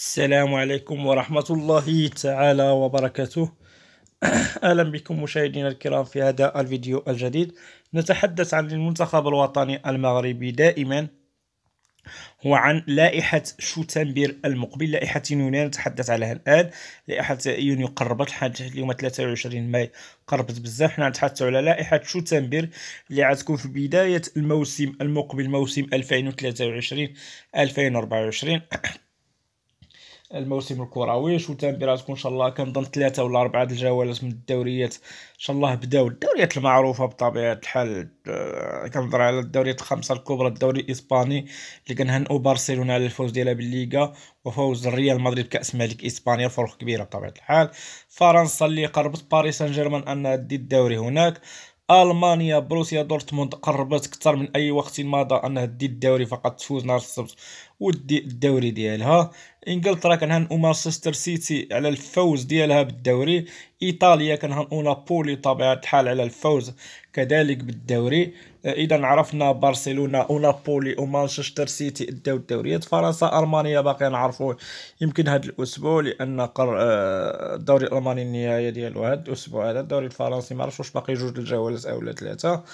السلام عليكم ورحمة الله تعالى وبركاته. أهلا بكم مشاهدينا الكرام في هذا الفيديو الجديد. نتحدث عن المنتخب الوطني المغربي دائما وعن لائحة شتنبر المقبل لائحة يونيو نتحدث عليها الآن. لائحة يونيو قربت لحد اليوم 23 ماي قربت بزاف. حنا نتحدث على لائحة شتنبر اللي غتكون في بداية الموسم المقبل موسم 2023 2024 الموسم الكروي شو تنبيراتكم إن شاء الله كنظن ثلاثة ولا أربعة الجولات من الدوريات. إن شاء الله بداو الدوريات المعروفة بطبيعة الحال آه، كنهضر على الدوريات الخمسة الكبرى الدوري الإسباني اللي كنهنئوا برشلونه على الفوز ديالها بالليغا وفوز الريال مدريد كأس ملك إسبانيا فرق كبيرة بطبيعة الحال. فرنسا اللي قربت باريس سان جيرمان انها دي الدوري هناك. ألمانيا بروسيا دورتموند قربت أكثر من أي وقت مضى انها دي الدوري فقط تفوز نهار السبت ودي الدوري ديالها. إنجلترا كنهنئو مانشستر سيتي على الفوز ديالها بالدوري. إيطاليا كنهنئو نابولي بطبيعه الحال على الفوز كذلك بالدوري. إذا عرفنا برشلونة ونابولي ومانشستر سيتي داو الدوريات. فرنسا ألمانيا باقي نعرفو يمكن هذا الأسبوع لأن قر... آه، الدوري الألماني النهايه ديالو هذا الأسبوع هذا. الدوري الفرنسي ما عرفتش واش باقي جوج الجولات أو ثلاثة.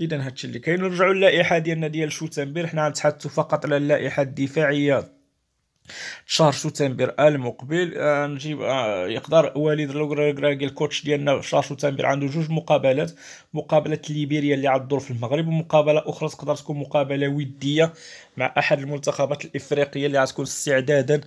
إذا هادشي اللي كاين. نرجعوا للائحة ديالنا ديال شوتنبر حنا غنتحدثوا فقط على اللائحة الدفاعية. شهر شوتنبر المقبل آه نجيب آه يقدر وليد الركراكي ال coach ديالنا شهر شوتنبر عنده جوج مقابلات مقابلة ليبيريا اللي غادور في المغرب ومقابلة أخرى تقدر تكون مقابلة ودية مع أحد المنتخبات الإفريقية اللي غتكون استعدادا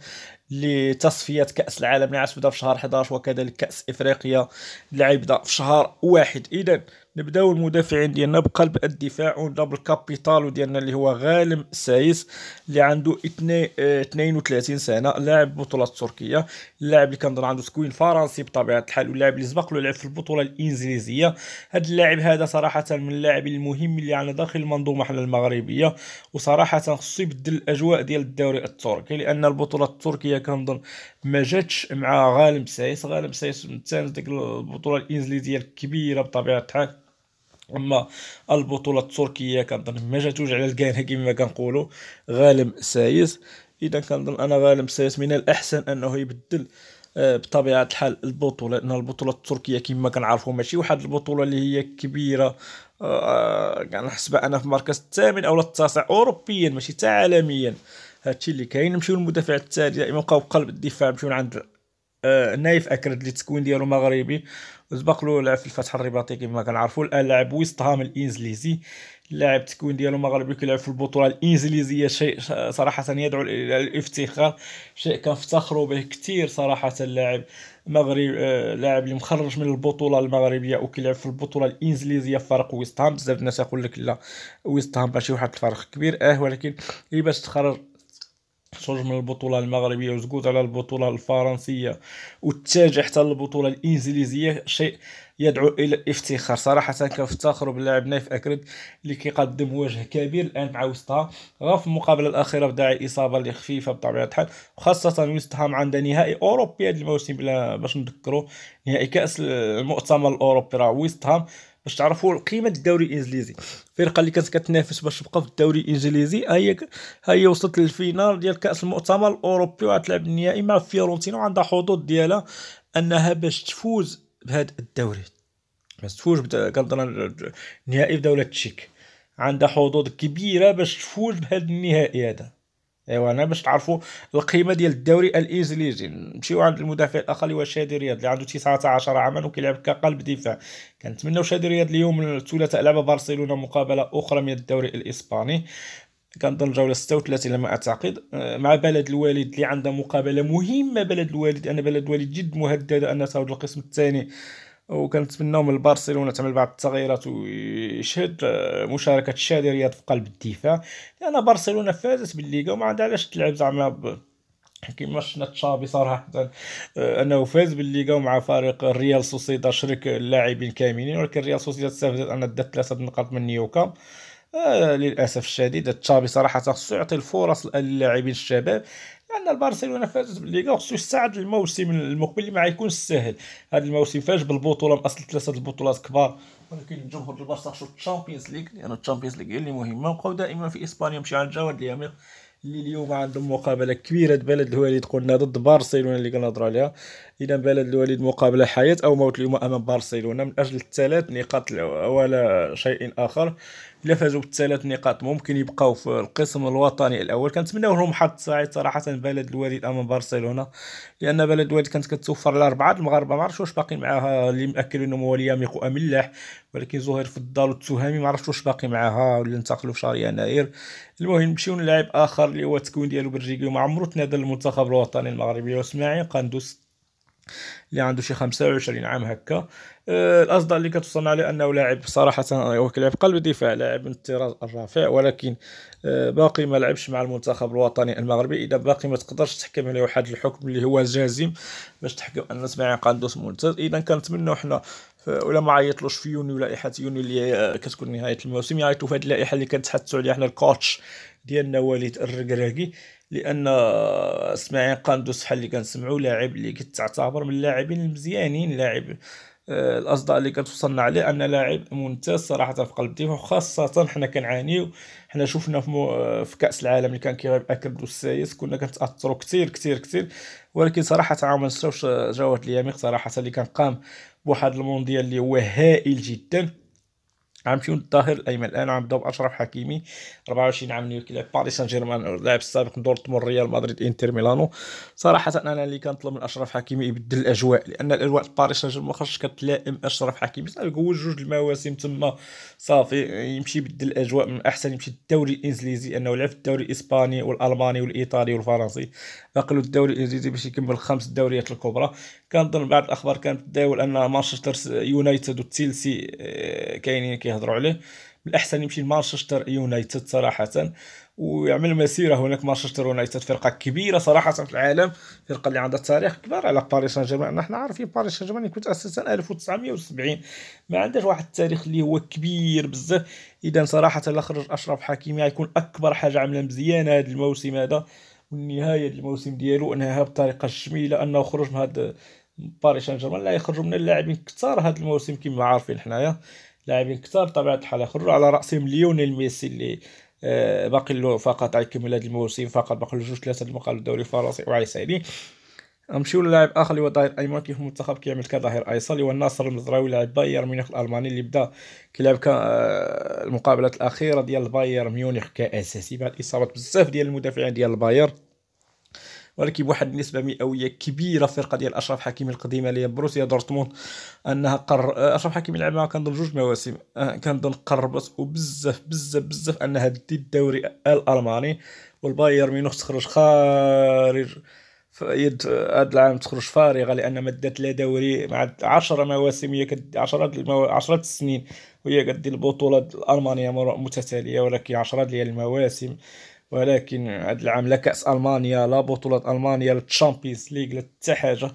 لتصفية كأس العالم اللي غتبدا في شهر 11 وكذلك كأس إفريقيا اللي غيبدا في شهر واحد. اذا نبداو المدافعين ديالنا بقلب الدفاع ونبدا بالكابيتانو ديالنا اللي هو غانم سايس اللي عنده 32 سنة لاعب بطولة تركيا اللاعب اللي كنظن عنده تكوين فرنسي بطبيعة الحال واللاعب اللي سبق له لعب في البطولة الإنجليزية. هذا اللاعب هذا صراحة من اللاعبين المهم اللي عندنا داخل المنظومة حنا المغربية وصراحة خصو يبدل الأجواء ديال الدوري التركي لأن البطولة التركية كنظن ما جاتش مع غانم سايس. غانم سايس مثال ديك البطولة الإنجليزية الكبيرة بطبيعة الحال. أما البطولة التركية كنظن ما جاتوش على الكانه كما كنقولوا. غانم سايس. إذا كنظن أنا غانم سايس من الأحسن أنه يبدل آه، بطبيعة الحال البطولة لأن البطولة التركية كما كنعرفوا ماشي واحد البطولة اللي هي كبيرة. آه، كنحسبها أنا في المركز الثامن أو التاسع اوروبيا ماشي حتى عالميا هادشي اللي كاين. نمشيو للمدافع الثاني دائما نبقاو قلب الدفاع نمشيو عند آه نايف أكرد اللي التكوين ديالو مغربي. سبق له لعب في الفتح الرباطي كما كنعرفوا الان لاعب ويست هام الإنجليزي. لاعب التكوين ديالو مغربي كيلعب في البطولة الإنجليزية. شيء صراحة يدعو إلى الافتخار. شيء كنفتخروا به كثير صراحة اللاعب مغربي آه لاعب اللي مخرج من البطولة المغربية وكيلعب في البطولة الإنجليزية في فريق ويست هام. بزاف الناس يقول لك لا ويست هام ماشي واحد الفرق كبير. آه ولكن باش تخرج خرج من البطولة المغربية وزقوت على البطولة الفرنسية واتجه حتى للبطوله الإنجليزية شيء يدعو إلى الافتخار صراحة كنفتخر باللاعب نايف أكرد اللي كيقدم وجه كبير الآن مع ويست هام. غير في المقابلة الأخيرة بداعي إصابة اللي خفيفة بطبيعة الحال وخاصة ويست هام عندها نهائي أوروبي هذا الموسم باش نذكروا نهائي كأس المؤتمر الأوروبي. راه ويست هام باش تعرفوا قيمة الدوري الإنجليزي. الفرقه اللي كانت كتنافس باش تبقى في الدوري الإنجليزي هي هي وصلت لل finale ديال كأس المؤتمر الأوروبي وغتلعب النهائي مع فيورنتينا وعندها حظوظ ديالها أنها باش تفوز بهذا الدوري. باش تفوز كنظن النهائي في دولة تشيك عندها حظوظ كبيرة باش تفوز بهذا النهائي هذا. ايوا أنا باش تعرفوا القيمة ديال الدوري الإنجليزي. نمشيو عند المدافع الآخر اللي هو شادي رياض اللي عنده 19 عاما وكيلعب كقلب دفاع. كنتمناو شادي رياض اليوم الثلاثاء لعب برشلونة مقابلة أخرى من الدوري الإسباني. كنظن الجولة 36 لما أعتقد. آه، مع بلد الوالد اللي عندها مقابلة مهمة بلد الوالد أنا بلد الوالد جد مهدده انها تاخذ القسم الثاني وكنتمناو من برشلونه تعمل بعض التغييرات ويشهد آه، مشاركة الشادي رياض في قلب الدفاع. لأن برشلونة فازت بالليغا وما عندها علاش تلعب زعما كيما شفنا تشافي صراحة آه، أنه فاز بالليغا مع فريق الريال سوسيدا شرك اللاعبين كاملين. ولكن الريال سوسيدا استفادت انها دات ثلاثة نقاط من نيو كامب آه للأسف الشديد تشافي صراحة خصو يعطي الفرص للاعبين الشباب. لأن البرشلونة فازت بالليغا خصو يستعد للموسم المقبل ما غيكونش ساهل. هذا الموسم فاز بالبطولة من أصل ثلاثة البطولات كبار. ولكن الجمهور البارسا خصو ال Champions League لأن ال Champions League هي اللي مهمة وبقاو دائما في إسبانيا نمشي عند جواد اليميق اللي اليوم عندهم مقابلة كبيرة بلد الوليد قلنا ضد برشلونة اللي كنهضروا عليها. إذا بلد الوليد مقابلة حياة أو موت اليوم أمام برشلونة من أجل الثلاث نقاط ولا شيء آخر. إلا فازوا بالثلاث نقاط ممكن يبقاو في القسم الوطني الأول. كنتمناو لهم حظ سعيد صراحة بلد الوليد أمام برشلونة لأن بلد الوليد كانت كتوفر لاربعه المغاربة ما عرفتش واش باقي معاها اللي مأكد انهم هو الياميق واملاح ولكن زهير الدار والتهامي ما عرفتش واش باقي معاها ولا انتقلوا في شهر يناير. المهم نمشيو للاعب آخر اللي هو التكوين ديالو بلجيكي وما عمرو تنادى المنتخب الوطني المغربي واسماعيل قندوس اللي عنده شي 25 عام هكا. آه، الاصداء اللي كتوصلنا عليه أنه لاعب صراحة هو كيلعب قلب دفاع لاعب من الطراز الرافع ولكن آه، باقي ما لعبش مع المنتخب الوطني المغربي. إذا باقي ما تقدرش تحكم عليه واحد الحكم اللي هو جازم باش تحكم أن اسماعيل قندوس ممتاز. إذا كنتمنوا حنا ولا ما عيطلوش في يونيو لائحة يونيو اللي آه، كتكون نهاية الموسم. يعيطوا في هذه اللائحة اللي كنتحدثوا عليها حنا الكوتش ديالنا وليد الركراكي لأن إسماعيل قندوس بحال اللي كنسمعوا لاعب اللي كتعتبر من اللاعبين المزيانين لاعب آه، الأصداء اللي كتوصلنا عليه أن لاعب ممتاز صراحة في قلب الدفاع وخاصه حنا كنعانيو حنا شفنا في, مو... في كأس العالم اللي كان كيغيب اكرد السايس كنا كنتاثروا كثير كثير كثير ولكن صراحة عام نشوفش جواد الياميق صراحة اللي كان قام بواحد المونديال اللي هو هائل جدا. غنمشيو للظهير الأيمن الآن غنبداو باشرف حكيمي 24 عام اللي كيلعب باريس سان جيرمان اللاعب السابق دورتموند ريال مدريد إنتر ميلانو. صراحة أنا اللي كنطلب من أشرف حكيمي يبدل الأجواء لأن الأجواء باريس سان جيرمان خرجت كتلائم أشرف حكيمي. صافي هو جوج المواسم تما صافي يمشي يبدل الأجواء من أحسن يمشي الدوري الإنجليزي أنه لعب في الدوري الإسباني والألماني والإيطالي والفرنسي. باقي الدوري الإنجليزي باش يكمل خمس دوريات الكبرى. كنظن بعض الأخبار كانت تداول أن مانشستر يونايتد وتشيلسي آه، كاينين كيهضروا عليه. من الاحسن يمشي لمانشستر يونايتد صراحة. ويعمل مسيرة هناك مانشستر يونايتد فرقة كبيرة صراحة في العالم فرقة اللي عندها تاريخ كبير على باريس سان جيرمان نحن عارفين باريس سان جيرمان كنت اسس سنه 1970 ما عندهاش واحد التاريخ اللي هو كبير بزاف. إذا صراحة لا خرج أشرف حكيمي غيكون أكبر حاجة عملها مزيانه هذا الموسم هذا والنهاية الموسم ديالو أنها بطريقة جميلة أنه خرج من هذا باريس سان جيرمان لا يخرجوا من اللاعبين كثار هذا الموسم كما عارفين حنايا لاعبين كثار بطبيعة الحال يخرجوا على رأسهم ليونيل ميسي اللي آه، باقي له فقط يكمل هذا الموسم فقط باقي له جوج ثلاثة المقال الدوري الفرنسي وعيساني نمشيو للاعب آخر اللي هو ظهير ايمن كيف المنتخب كيعمل كظهير أيسر اللي هو الناصر المزراوي لاعب بايرن ميونخ الألماني اللي بدا كيلعب آه، المقابلات الأخيرة ديال بايرن ميونخ كأساسي بعد إصابة بزاف ديال المدافعين ديال بايرن ولكن بواحد النسبة مئويه كبيرة الفرقه ديال أشرف حكيمي القديمة اللي هي بروسيا دورتموند أنها قر أشرف حكيمي لعبها كنظن جوج مواسم. أه، كنظن قربت وبزاف بزاف بزاف انها دي الدوري الألماني والبايرن ميونخ تخرج خارج يد هذا العام تخرج فارغة لأن ما دات لا دوري مع 10 مواسم هي كد 10 المو... 10 السنين وهي كدي البطولات الألمانية متتالية ولكن 10 ديال المواسم ولكن هذا العام لا كأس ألمانيا لا بطولة ألمانيا لا Champions League لا حتى حاجة.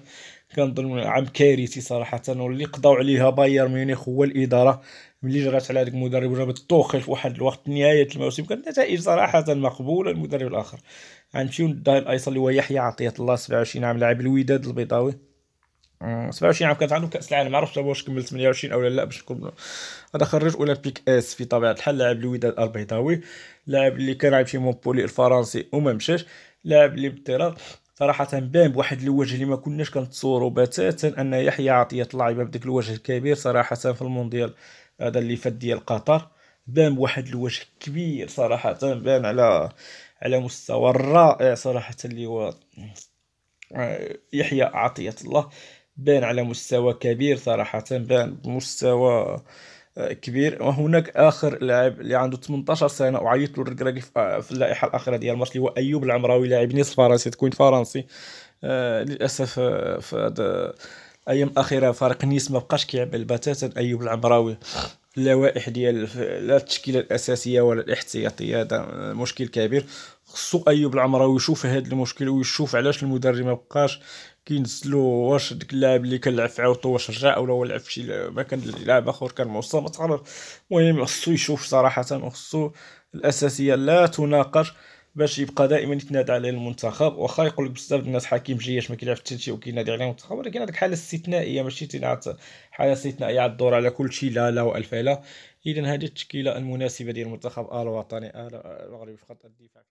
كنظن عام كارثي صراحة واللي قضاو عليها بايرن ميونخ هو الإدارة. ملي جرات على هذاك المدرب وجابت توخيل في واحد الوقت نهاية الموسم كانت نتائج صراحة مقبولة المدرب الآخر. غنمشيو للظهير الأيسر اللي هو يحيى عطية الله 27 عام لاعب الوداد البيضاوي. 27 عام كانت عنده كأس العالم ما عرفتش واش كمل 28 أو لا باش نكون هذا خرج أولمبيك اس في طبيعة الحال لاعب الوداد البيضاوي. لاعب اللي كان عايب في مونبيليي الفرنسي وما مشاش لاعب اللي بالطراد صراحة بان بواحد الوجه اللي ما كناش كنتصوروا بتاتا أن يحيى عطية الله بديك الوجه الكبير صراحة في المونديال هذا اللي فات ديال قطر. بان بواحد الوجه كبير صراحة بان على على مستوى رائع صراحة اللي هو آه، يحيى عطية الله. بان على مستوى كبير صراحة بان بمستوى كبير. وهناك آخر لاعب اللي عنده 18 سنة وعيط له الركراكي في اللائحة الأخيرة ديال الماتش اللي هو أيوب العمراوي لاعب نيس فرنسي تكوين فرنسي. آه للأسف آه في هذا الأخيرة فريق نيس ما بقاش كيعمل بتاتا. أيوب العمراوي اللوائح ديال لا التشكيلة الأساسية ولا الاحتياطية هذا مشكل كبير. خصو أيوب العمراوي يشوف هذا المشكل ويشوف علاش المدرب ما بقاش كينزلو واش ديك اللاعب اللي كنلعب في عاوتو واش رجع ولا هو لعب في شي مكان لاعب اخر كان موصل تعرف المهم خصو يشوف صراحة خصو الاساسيه لا تناقش باش يبقى دائما يتنادى عليه المنتخب واخا يقول لك بزاف الناس حكيم جياش ما كيلعب حتى شي وكينادي عليه المنتخب ولكن هذيك حاله استثنائيه ماشي تنعت حاله استثنائيه على الدور على كل شيء لا لا والف لا اذا هذه التشكيله المناسبه ديال المنتخب الوطني المغربي في خط الدفاع